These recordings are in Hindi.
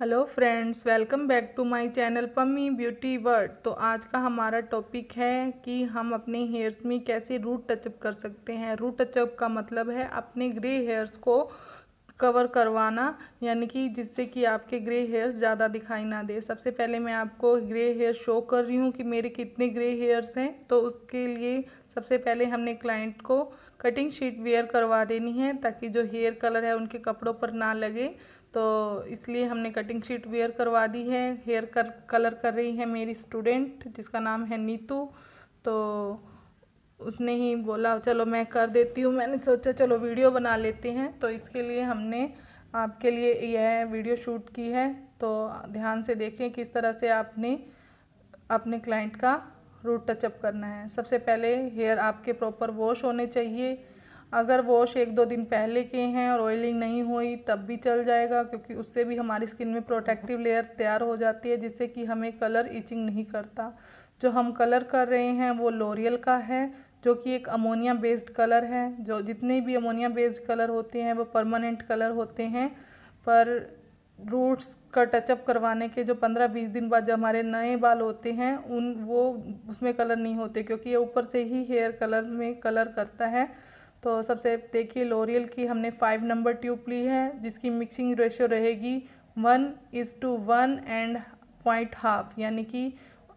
Hello friends, welcome back to my channel Pammi beauty world. तो आज का हमारा टॉपिक है कि हम अपने हेयर्स में कैसे रूट टचअप कर सकते हैं। रूट टचअप का मतलब है अपने ग्रे हेयर्स को कवर करवाना, यानी कि जिससे कि आपके ग्रे हेयर्स ज़्यादा दिखाई ना दे। सबसे पहले मैं आपको ग्रे हेयर शो कर रही हूँ कि मेरे कितने ग्रे हेयर्स हैं। तो उसके लिए सबसे पहले हमने क्लाइंट को कटिंग शीट वेयर करवा देनी है, ताकि जो हेयर कलर है उनके कपड़ों पर ना लगे। तो इसलिए हमने कटिंग शीट वेयर करवा दी है हेयर कर कलर कर रही है मेरी स्टूडेंट जिसका नाम है नीतू। तो उसने ही बोला, चलो मैं कर देती हूँ। मैंने सोचा, चलो वीडियो बना लेते हैं। तो इसके लिए हमने आपके लिए यह वीडियो शूट की है। तो ध्यान से देखें किस तरह से आपने अपने क्लाइंट का रूट टचअप करना है। सबसे पहले हेयर आपके प्रॉपर वॉश होने चाहिए। अगर वॉश एक दो दिन पहले के हैं और ऑयलिंग नहीं हुई, तब भी चल जाएगा, क्योंकि उससे भी हमारी स्किन में प्रोटेक्टिव लेयर तैयार हो जाती है, जिससे कि हमें कलर इचिंग नहीं करता। जो हम कलर कर रहे हैं, वो लोरियल का है, जो कि एक अमोनिया बेस्ड कलर है। जो जितने भी अमोनिया बेस्ड कलर होते हैं, वो परमानेंट कलर होते हैं, पर रूट्स का टचअप करवाने के जो पंद्रह बीस दिन बाद जो हमारे नए बाल होते हैं, उन वो उसमें कलर नहीं होते, क्योंकि ये ऊपर से ही हेयर कलर में कलर करता है। तो सबसे देखिए लोरियल की हमने फाइव नंबर ट्यूब ली है, जिसकी मिक्सिंग रेशियो रहेगी one is to one and point half यानी कि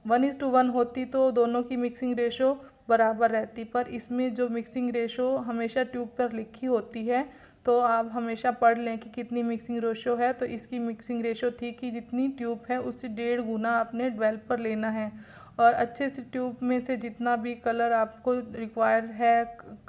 वन इज़ टू वन होती तो दोनों की मिक्सिंग रेशो बराबर रहती, पर इसमें जो मिक्सिंग रेशो हमेशा ट्यूब पर लिखी होती है तो आप हमेशा पढ़ लें कि कितनी मिक्सिंग रेशो है तो इसकी मिक्सिंग रेशो थी कि जितनी ट्यूब है उससे डेढ़ गुना आपने डेवलप पर लेना है। और अच्छे से ट्यूब में से जितना भी कलर आपको रिक्वायर है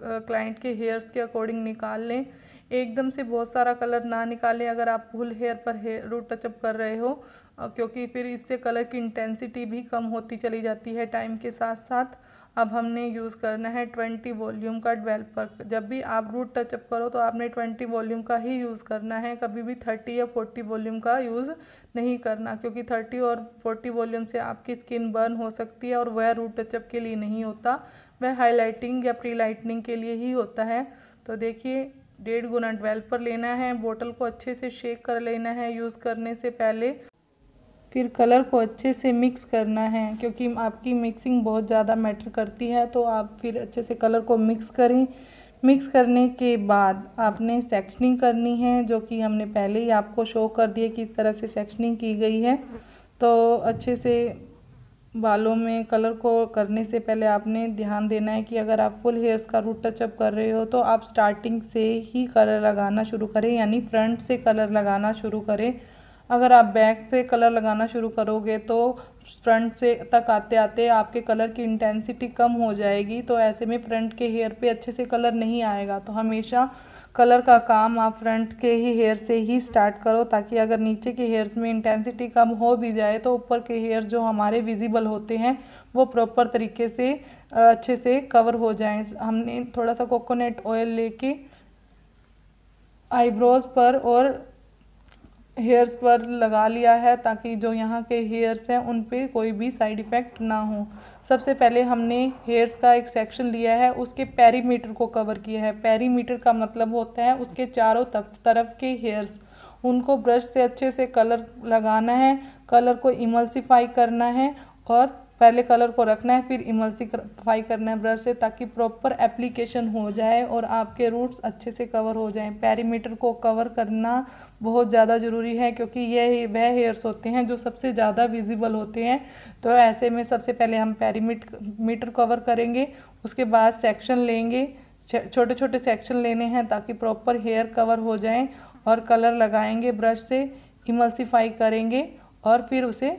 क्लाइंट के हेयर्स के अकॉर्डिंग निकाल लें। एकदम से बहुत सारा कलर ना निकालें अगर आप फुल हेयर पर हेयर रूट टचअप कर रहे हो क्योंकि फिर इससे कलर की इंटेंसिटी भी कम होती चली जाती है टाइम के साथ साथ अब हमने यूज़ करना है ट्वेंटी वॉल्यूम का डेवलपर जब भी आप रूट टचअप करो तो आपने ट्वेंटी वॉल्यूम का ही यूज़ करना है। कभी भी थर्टी या फोर्टी वॉल्यूम का यूज़ नहीं करना, क्योंकि थर्टी और फोर्टी वॉल्यूम से आपकी स्किन बर्न हो सकती है और वह रूट टचअप के लिए नहीं होता। वह हाईलाइटिंग या प्री लाइटनिंग के लिए ही होता है। तो देखिए, डेढ़ गुना डेवलपर लेना है बोतल को अच्छे से शेक कर लेना है यूज़ करने से पहले। फिर कलर को अच्छे से मिक्स करना है, क्योंकि आपकी मिक्सिंग बहुत ज़्यादा मैटर करती है तो आप फिर अच्छे से कलर को मिक्स करें। मिक्स करने के बाद आपने सेक्शनिंग करनी है, जो कि हमने पहले ही आपको शो कर दिया इस तरह से सेक्शनिंग की गई है। तो अच्छे से बालों में कलर को करने से पहले आपने ध्यान देना है कि अगर आप फुल हेयर्स का रूट टचअप कर रहे हो तो आप स्टार्टिंग से ही कलर लगाना शुरू करें, यानी फ्रंट से कलर लगाना शुरू करें। अगर आप बैक से कलर लगाना शुरू करोगे तो फ्रंट से तक आते आते आपके कलर की इंटेंसिटी कम हो जाएगी। तो ऐसे में फ्रंट के हेयर पे अच्छे से कलर नहीं आएगा। तो हमेशा कलर का काम आप फ्रंट के ही हेयर से ही स्टार्ट करो ताकि अगर नीचे के हेयर्स में इंटेंसिटी कम हो भी जाए तो ऊपर के हेयर जो हमारे विजिबल होते हैं, वो प्रॉपर तरीके से अच्छे से कवर हो जाएँ। हमने थोड़ा सा कोकोनट ऑयल लेके आईब्रोज पर और हेयर्स पर लगा लिया है ताकि जो यहाँ के हेयर्स हैं, उन पे कोई भी साइड इफ़ेक्ट ना हो। सबसे पहले हमने हेयर्स का एक सेक्शन लिया है, उसके पैरीमीटर को कवर किया है। पैरीमीटर का मतलब होता है उसके चारों तरफ़ के हेयर्स उनको ब्रश से अच्छे से कलर लगाना है कलर को इमल्सीफाई करना है और पहले कलर को रखना है, फिर इमल्सीफाई करना है ब्रश से ताकि प्रॉपर एप्लीकेशन हो जाए और आपके रूट्स अच्छे से कवर हो जाएँ। पैरीमीटर को कवर करना बहुत ज़्यादा ज़रूरी है क्योंकि ये वह हेयर्स होते हैं जो सबसे ज़्यादा विजिबल होते हैं। तो ऐसे में सबसे पहले हम पेरीमीट मीटर कवर करेंगे, उसके बाद सेक्शन लेंगे। छोटे छोटे सेक्शन लेने हैं ताकि प्रॉपर हेयर कवर हो जाएँ और कलर लगाएँगे ब्रश से इमल्सीफाई करेंगे और फिर उसे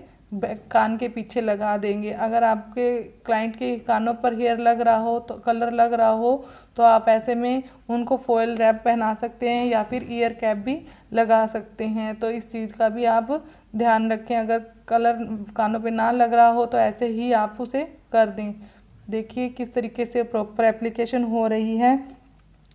कान के पीछे लगा देंगे। अगर आपके क्लाइंट के कानों पर हेयर लग रहा हो तो कलर लग रहा हो तो आप ऐसे में उनको फॉयल रैप पहना सकते हैं या फिर ईयर कैप भी लगा सकते हैं। तो इस चीज़ का भी आप ध्यान रखें। अगर कलर कानों पे ना लग रहा हो तो ऐसे ही आप उसे कर दें। देखिए किस तरीके से प्रॉपर एप्लीकेशन हो रही है।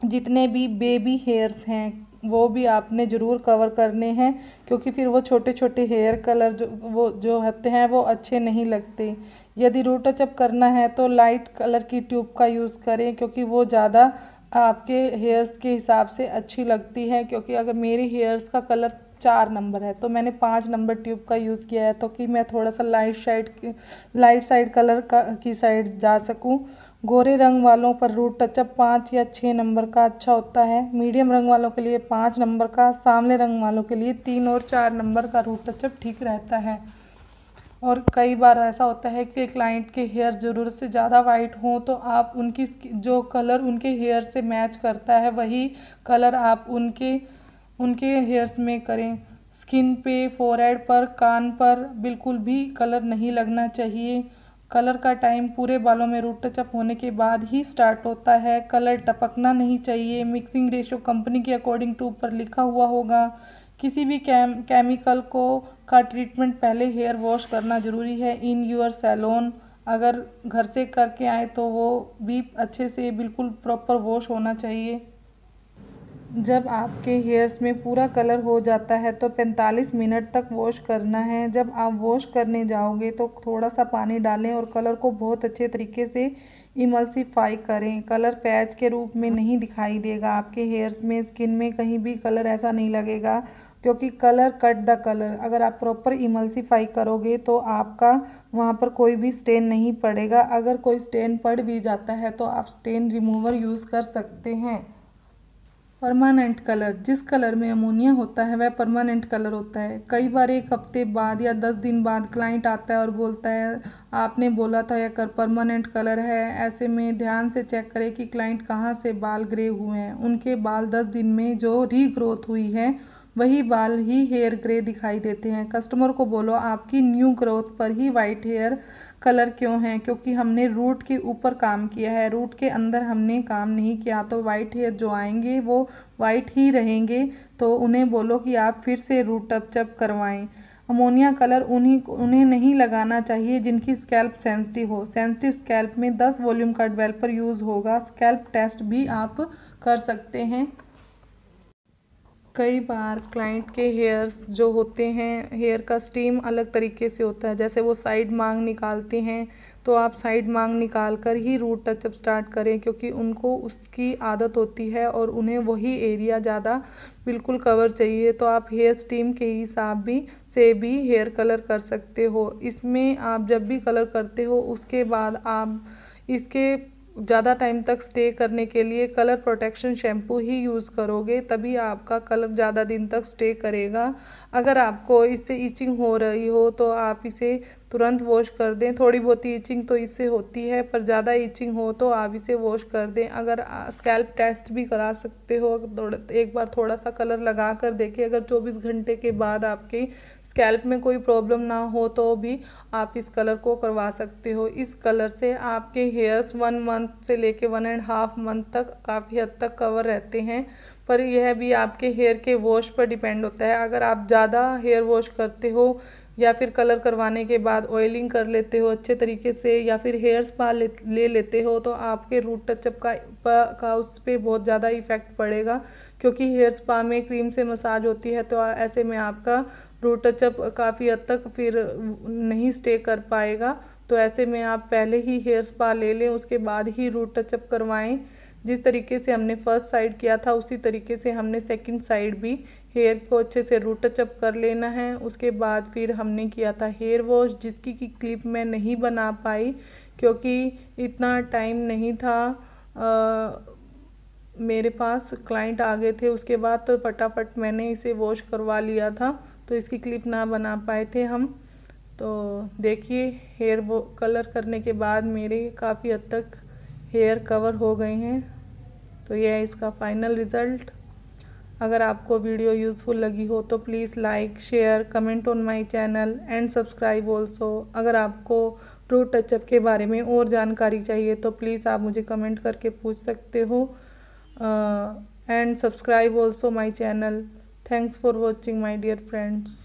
जितने भी बेबी हेयर्स हैं वो भी आपने ज़रूर कवर करने हैं, क्योंकि फिर वो छोटे छोटे हेयर कलर जो, वो जो होते हैं, वो अच्छे नहीं लगते। यदि रूट टचअप करना है तो लाइट कलर की ट्यूब का यूज़ करें, क्योंकि वो ज़्यादा आपके हेयर्स के हिसाब से अच्छी लगती है, क्योंकि अगर मेरे हेयर्स का कलर चार नंबर है तो मैंने पाँच नंबर ट्यूब का यूज़ किया है तो कि मैं थोड़ा सा light side light side colour का, की साइड जा सकूँ। गोरे रंग वालों पर रूट टचअप पाँच या छः नंबर का अच्छा होता है। मीडियम रंग वालों के लिए पाँच नंबर का, सामने रंग वालों के लिए तीन और चार नंबर का रूट टचअप ठीक रहता है। और कई बार ऐसा होता है कि क्लाइंट के हेयर ज़रूरत से ज़्यादा वाइट हों तो आप उनकी जो कलर उनके हेयर से मैच करता है, वही कलर आप उनके उनके हेयर्स में करें। स्किन पे फोरहेड पर, कान पर बिल्कुल भी कलर नहीं लगना चाहिए। कलर का टाइम पूरे बालों में रूट टचअप होने के बाद ही स्टार्ट होता है। कलर टपकना नहीं चाहिए। मिक्सिंग रेशो कंपनी के अकॉर्डिंग टू ऊपर लिखा हुआ होगा। किसी भी कैम, केमिकल को का ट्रीटमेंट पहले हेयर वॉश करना ज़रूरी है इन यूर सैलोन। अगर घर से करके आए तो वो भी अच्छे से बिल्कुल प्रॉपर वॉश होना चाहिए। जब आपके हेयर्स में पूरा कलर हो जाता है तो 45 मिनट तक वॉश करना है। जब आप वॉश करने जाओगे तो थोड़ा सा पानी डालें और कलर को बहुत अच्छे तरीके से इमल्सीफाई करें। कलर पैच के रूप में नहीं दिखाई देगा आपके हेयर्स में स्किन में कहीं भी कलर ऐसा नहीं लगेगा, क्योंकि कलर कट द कलर अगर आप प्रॉपर इमल्सीफाई करोगे तो आपका वहाँ पर कोई भी स्टेन नहीं पड़ेगा। अगर कोई स्टेन पड़ भी जाता है तो आप स्टेन रिमूवर यूज़ कर सकते हैं। परमानेंट कलर जिस कलर में अमोनिया होता है, वह परमानेंट कलर होता है। कई बार एक हफ़्ते बाद या दस दिन बाद क्लाइंट आता है और बोलता है, आपने बोला था यह कर परमानेंट कलर है। ऐसे में ध्यान से चेक करें कि क्लाइंट कहाँ से बाल ग्रे हुए हैं। उनके बाल दस दिन में जो रीग्रोथ हुई है, वही बाल ही हेयर ग्रे दिखाई देते हैं। कस्टमर को बोलो, आपकी न्यू ग्रोथ पर ही वाइट हेयर कलर क्यों है? क्योंकि हमने रूट के ऊपर काम किया है। रूट के अंदर हमने काम नहीं किया तो वाइट हेयर जो आएँगे, वो वाइट ही रहेंगे। तो उन्हें बोलो कि आप फिर से रूट टप चप करवाएँ। अमोनिया कलर उन्हीं उन्हें नहीं लगाना चाहिए जिनकी स्कैल्प सेंसिटिव हो। सेंसिटिव स्कैल्प में 10 वॉल्यूम का डेवलपर यूज़ होगा। स्कैल्प टेस्ट भी आप कर सकते हैं। कई बार क्लाइंट के हेयर्स जो होते हैं हेयर का स्टीम अलग तरीके से होता है। जैसे वो साइड मांग निकालते हैं तो आप साइड मांग निकाल कर ही रूट टचअप स्टार्ट करें, क्योंकि उनको उसकी आदत होती है और उन्हें वही एरिया ज़्यादा बिल्कुल कवर चाहिए। तो आप हेयर स्टीम के हिसाब भी से भी हेयर कलर कर सकते हो। इसमें आप जब भी कलर करते हो, उसके बाद आप इसके ज़्यादा टाइम तक स्टे करने के लिए कलर प्रोटेक्शन शैम्पू ही यूज़ करोगे, तभी आपका कलर ज़्यादा दिन तक स्टे करेगा। अगर आपको इससे ईचिंग हो रही हो तो आप इसे तुरंत वॉश कर दें। थोड़ी बहुत ईचिंग तो इससे होती है, पर ज़्यादा ईचिंग हो तो आप इसे वॉश कर दें। अगर स्कैल्प टेस्ट भी करा सकते हो एक बार थोड़ा सा कलर लगा कर देखें अगर 24 घंटे के बाद आपके स्कैल्प में कोई प्रॉब्लम ना हो तो भी आप इस कलर को करवा सकते हो। इस कलर से आपके हेयर्स वन मंथ से लेके वन एंड हाफ़ मंथ तक काफ़ी हद तक कवर रहते हैं। पर यह भी आपके हेयर के वॉश पर डिपेंड होता है। अगर आप ज़्यादा हेयर वॉश करते हो या फिर कलर करवाने के बाद ऑयलिंग कर लेते हो अच्छे तरीके से या फिर हेयर स्पा ले, ले लेते हो तो आपके रूट टचअप का का उस पर बहुत ज़्यादा इफ़ेक्ट पड़ेगा। क्योंकि हेयर स्पा में क्रीम से मसाज होती है तो ऐसे में आपका रूट टचअप काफ़ी हद तक फिर नहीं स्टे कर पाएगा। तो ऐसे में आप पहले ही हेयर स्पा ले लें उसके बाद ही रूट टचअप करवाएँ। जिस तरीके से हमने फ़र्स्ट साइड किया था उसी तरीके से हमने सेकंड साइड भी हेयर को अच्छे से रूट टचअप कर लेना है। उसके बाद फिर हमने किया था हेयर वॉश जिसकी की क्लिप मैं नहीं बना पाई क्योंकि इतना टाइम नहीं था। आ, मेरे पास क्लाइंट आ गए थे उसके बाद तो फटाफट मैंने इसे वॉश करवा लिया था तो इसकी क्लिप ना बना पाए थे हम। तो देखिए हेयर वो कलर करने के बाद मेरे काफ़ी हद तक हेयर कवर हो गए हैं। तो यह है इसका फाइनल रिज़ल्ट अगर आपको वीडियो यूज़फुल लगी हो तो please like share comment on my channel and subscribe also अगर आपको रूट टचअप के बारे में और जानकारी चाहिए तो प्लीज़ आप मुझे कमेंट करके पूछ सकते हो. And subscribe also my channel thanks for watching my dear friends